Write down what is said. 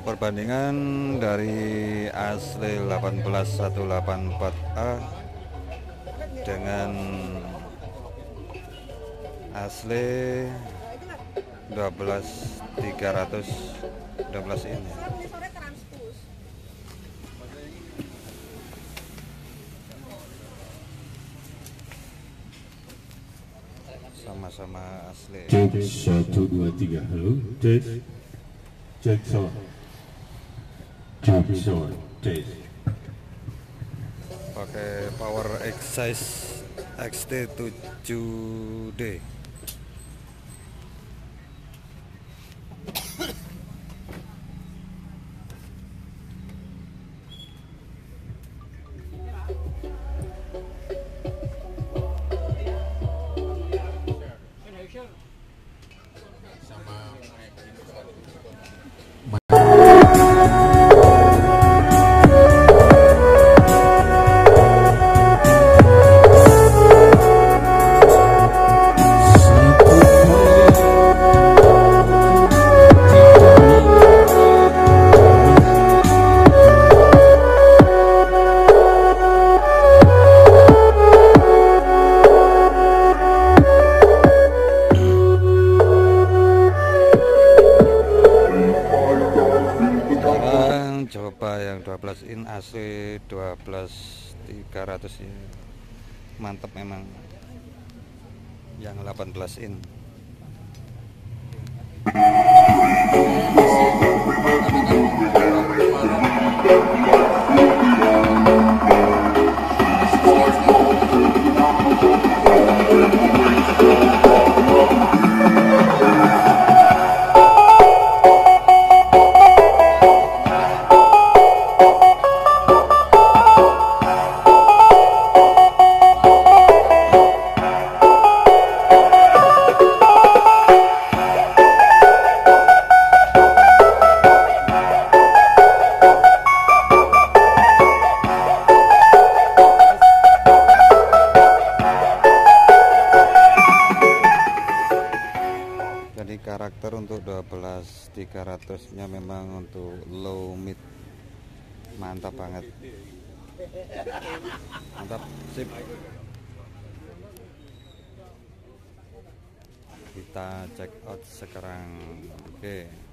perbandingan dari asli 18184A dengan asli 12312 ini. Sama-sama asli Cek satu dua tiga halo cek. Cek sound pakai power excise XT7D yang 12 in AC 12 300 ini mantap memang. Yang 18 in karakter untuk 12 300 nya memang untuk low mid. Mantap banget. Mantap sip. Kita check out sekarang. Oke